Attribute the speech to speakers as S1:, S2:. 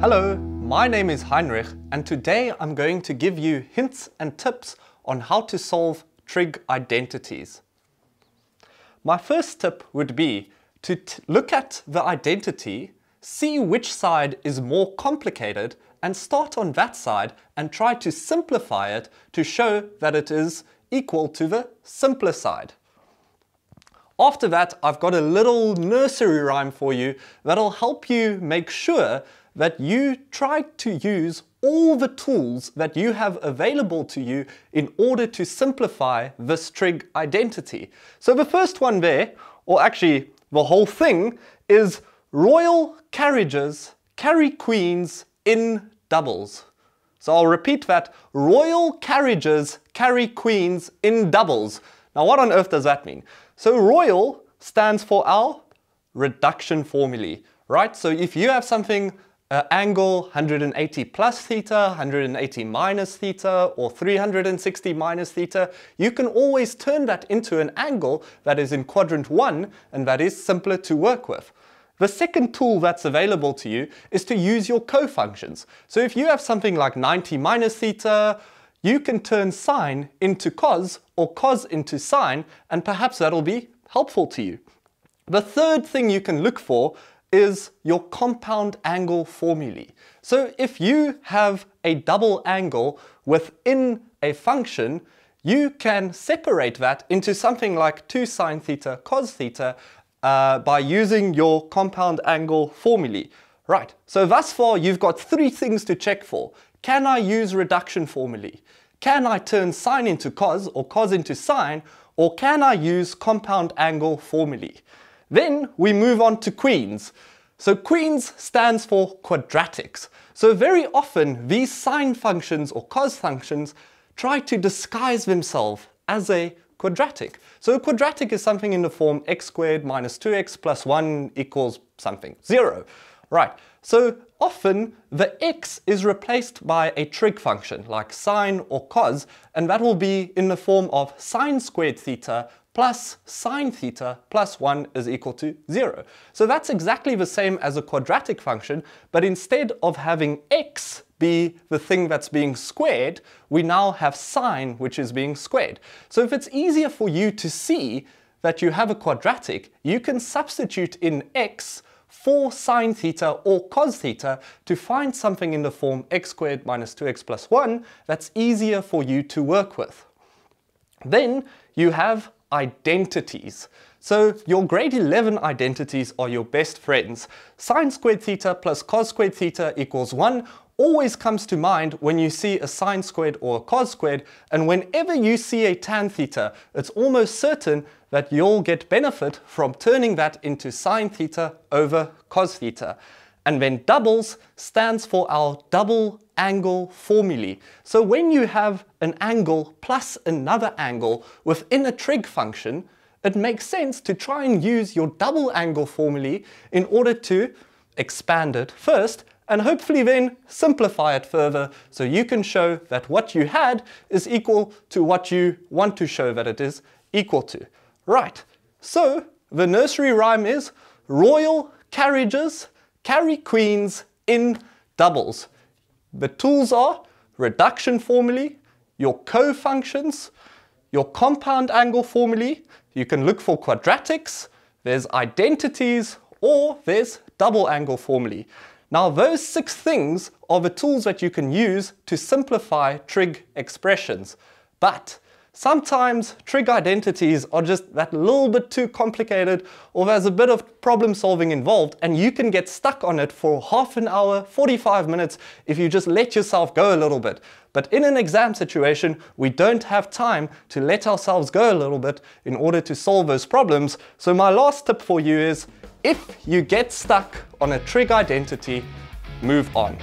S1: Hello, my name is Heinrich and today I'm going to give you hints and tips on how to solve trig identities. My first tip would be to look at the identity, see which side is more complicated and start on that side and try to simplify it to show that it is equal to the simpler side. After that, I've got a little nursery rhyme for you that'll help you make sure that you try to use all the tools that you have available to you in order to simplify this trig identity. So the first one there, or actually the whole thing, is royal carriages carry queens in doubles. So I'll repeat that, royal carriages carry queens in doubles. Now what on earth does that mean? So royal stands for our reduction formulae, right? So if you have something uh, angle 180 plus theta, 180 minus theta, or 360 minus theta, you can always turn that into an angle that is in quadrant 1 and that is simpler to work with. The second tool that's available to you is to use your cofunctions. So if you have something like 90 minus theta, you can turn sine into cos or cos into sine, and perhaps that'll be helpful to you. The third thing you can look for is your compound angle formulae. So if you have a double angle within a function, you can separate that into something like 2 sine theta cos theta uh, by using your compound angle formulae. Right, so thus far you've got three things to check for. Can I use reduction formulae? Can I turn sine into cos or cos into sine? Or can I use compound angle formulae? Then we move on to queens. So queens stands for quadratics. So very often these sine functions or cos functions try to disguise themselves as a quadratic. So a quadratic is something in the form x squared minus 2x plus 1 equals something, 0. Right, so often the x is replaced by a trig function like sine or cos, and that will be in the form of sine squared theta plus sine theta plus 1 is equal to 0. So that's exactly the same as a quadratic function, but instead of having x be the thing that's being squared, we now have sine which is being squared. So if it's easier for you to see that you have a quadratic, you can substitute in x for sine theta or cos theta to find something in the form x squared minus 2x plus 1 that's easier for you to work with. Then you have identities. So your grade 11 identities are your best friends. Sine squared theta plus cos squared theta equals 1 always comes to mind when you see a sine squared or a cos squared, and whenever you see a tan theta, it's almost certain that you'll get benefit from turning that into sine theta over cos theta. And then doubles stands for our double angle formulae. So when you have an angle plus another angle within a trig function, it makes sense to try and use your double angle formulae in order to expand it first and hopefully then simplify it further so you can show that what you had is equal to what you want to show that it is equal to. Right, so the nursery rhyme is royal carriages carry queens in doubles. The tools are reduction formulae, your co-functions, your compound angle formulae, you can look for quadratics, there's identities, or there's double angle formulae. Now those six things are the tools that you can use to simplify trig expressions. But Sometimes trig identities are just that little bit too complicated or there's a bit of problem solving involved and you can get stuck on it for half an hour, 45 minutes if you just let yourself go a little bit. But in an exam situation, we don't have time to let ourselves go a little bit in order to solve those problems. So my last tip for you is if you get stuck on a trig identity, move on.